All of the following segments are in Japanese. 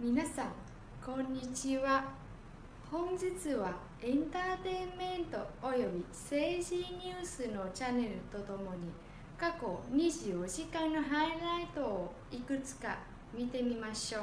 皆さん、こんにちは。本日はエンターテインメントおよび政治ニュースのチャンネルとともに過去24時間のハイライトをいくつか見てみましょう。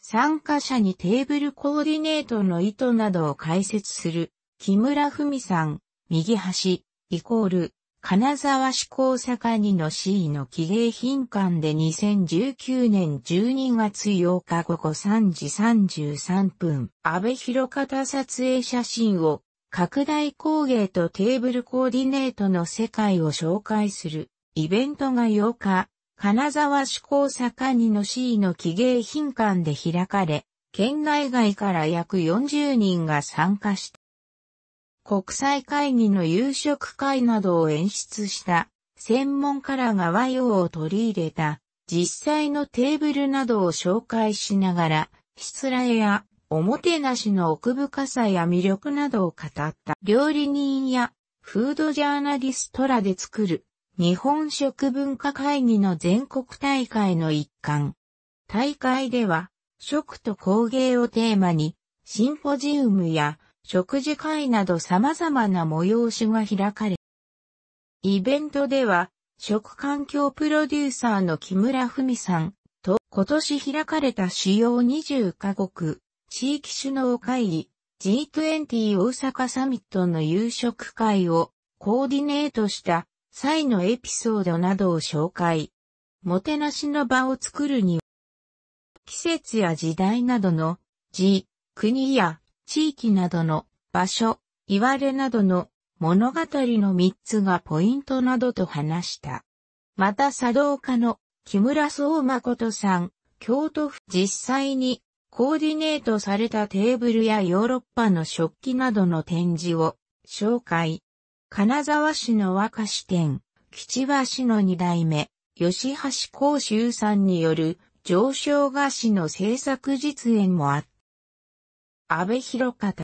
参加者にテーブルコーディネートの意図などを解説する木村文さん、右端、イコール、金沢市高坂2の C の記芸品館で2019年12月8日午後3時33分、安倍博方撮影写真を拡大工芸とテーブルコーディネートの世界を紹介するイベントが8日、金沢市高坂2の C の記芸品館で開かれ、県内外から約40人が参加した。国際会議の夕食会などを演出した専門家らが和洋を取り入れた実際のテーブルなどを紹介しながら、失礼やおもてなしの奥深さや魅力などを語った料理人やフードジャーナリストらで作る日本食文化会議の全国大会の一環。大会では食と工芸をテーマにシンポジウムや食事会など様々な催しが開かれ、イベントでは、食環境プロデューサーの木村文さんと今年開かれた主要20カ国地域首脳会議 G20 大阪サミットの夕食会をコーディネートした際のエピソードなどを紹介。もてなしの場を作るには、季節や時代などの字、国や地域などの場所、言われなどの物語の3つがポイントなどと話した。また茶道家の木村総誠さん、京都府実際にコーディネートされたテーブルやヨーロッパの食器などの展示を紹介。金沢市の和菓子店、吉和市の二代目、吉橋甲州さんによる上昇菓子の制作実演もあった。安倍博方